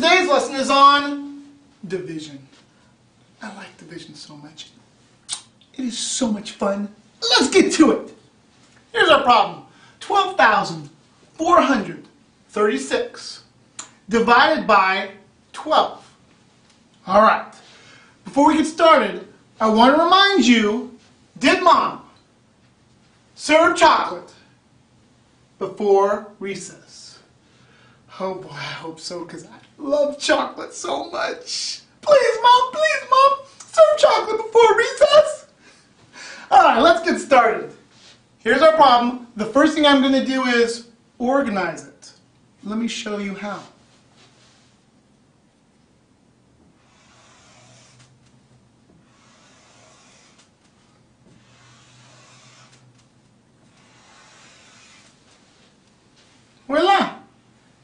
today's lesson is on division. I like division so much. It is so much fun. Let's get to it. Here's our problem. 12,436 divided by 12. All right. Before we get started, I want to remind you, did mom serve chocolate before recess? Oh boy, I hope so because I love chocolate so much. Please, mom, please, mom, serve chocolate before recess. All right, let's get started. Here's our problem. The first thing I'm going to do is organize it. Let me show you how.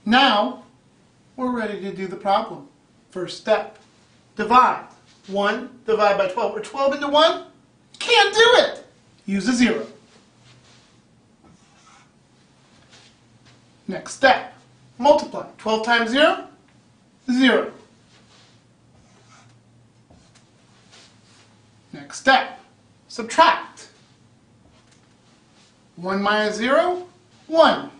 Now, we're ready to do the problem. First step, divide. 1 divided by 12, or 12 into 1? Can't do it! Use a 0. Next step, multiply. 12 times 0? 0. Next step, subtract. 1 minus 0? 1.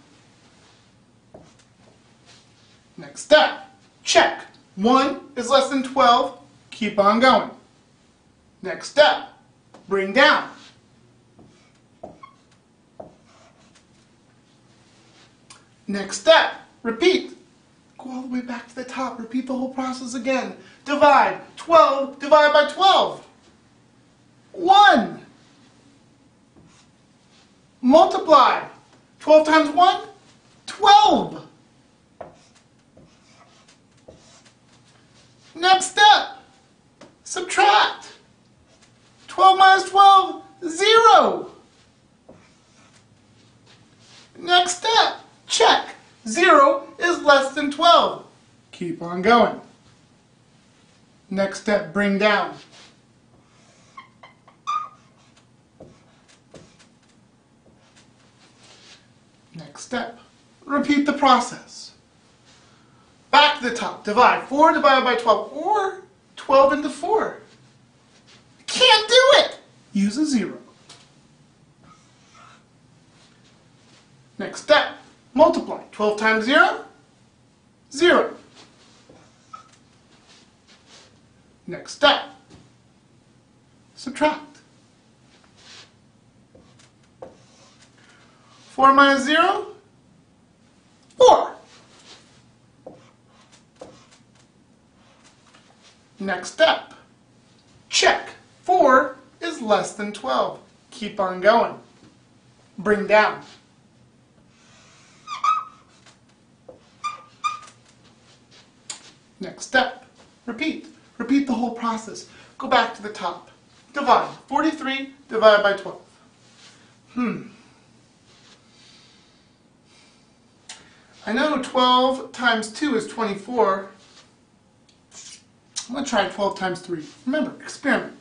Next step, check. 1 is less than 12, keep on going. Next step, bring down. Next step, repeat. Go all the way back to the top, repeat the whole process again. Divide, 12 divided by 12. 1. Multiply, 12 times 1, 12. Next step, subtract. 12 minus 12, 0. Next step, check. 0 is less than 12. Keep on going. Next step, bring down. Next step, repeat the process. Back to the top, divide. 4 divided by 12, or 12 into 4. Can't do it! Use a 0. Next step, multiply. 12 times 0, 0. Next step, subtract. 4 minus 0, 4. Next step, check. 4 is less than 12. Keep on going. Bring down. Next step, repeat. Repeat the whole process. Go back to the top. Divide. 43 divided by 12. Hmm. I know 12 times 2 is 24. I'm going to try 12 times 3. Remember, experiment.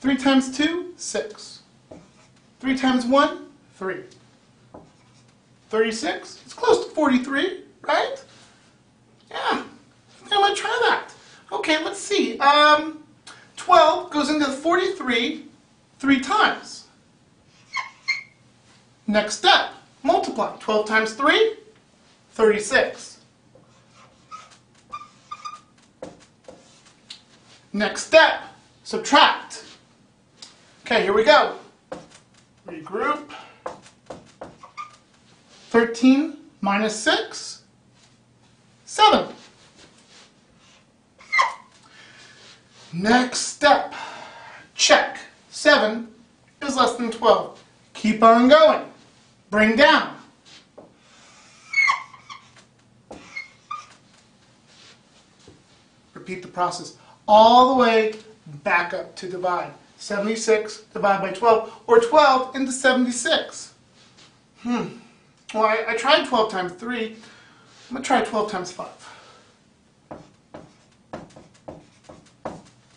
3 times 2, 6. 3 times 1, 3. 36, it's close to 43, right? Yeah, I think I might try that. Okay, let's see. Um, 12 goes into 43 three times. Next step, multiply. 12 times 3, 36. Next step, subtract. Okay, here we go. Regroup. 13 minus 6, 7. Next step, check. 7 is less than 12. Keep on going. Bring down. Repeat the process all the way back up to divide. 76 divided by 12, or 12 into 76. Hmm. Well, I, I tried 12 times 3. I'm going to try 12 times 5.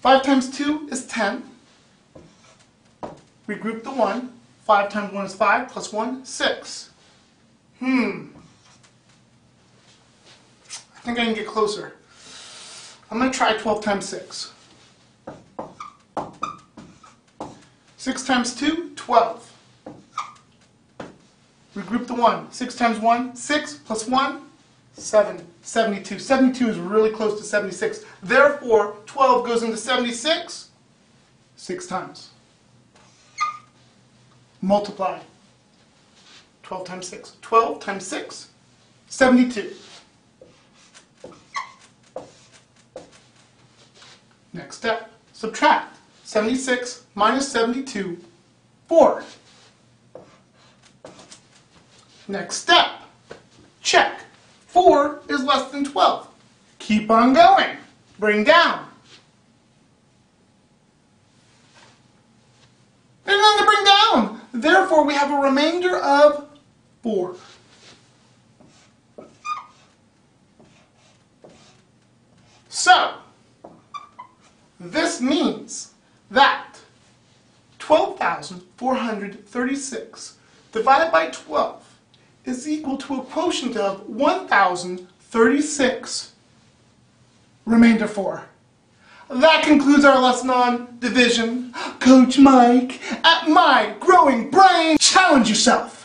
5 times 2 is 10. Regroup the 1. 5 times 1 is 5, plus 1, 6. Hmm. I think I can get closer. I'm going to try 12 times 6. 6 times 2, 12. Regroup the 1. 6 times 1, 6 plus 1, 7. 72. 72 is really close to 76. Therefore, 12 goes into 76 6 times. Multiply. 12 times 6. 12 times 6, 72. Next step, subtract. 76 minus 72, 4. Next step, check. 4 is less than 12. Keep on going. Bring down. There's nothing to bring down. Therefore, we have a remainder of 4. So, this means that 12,436 divided by 12 is equal to a quotient of 1,036 remainder 4. That concludes our lesson on division. Coach Mike, at my growing brain, challenge yourself.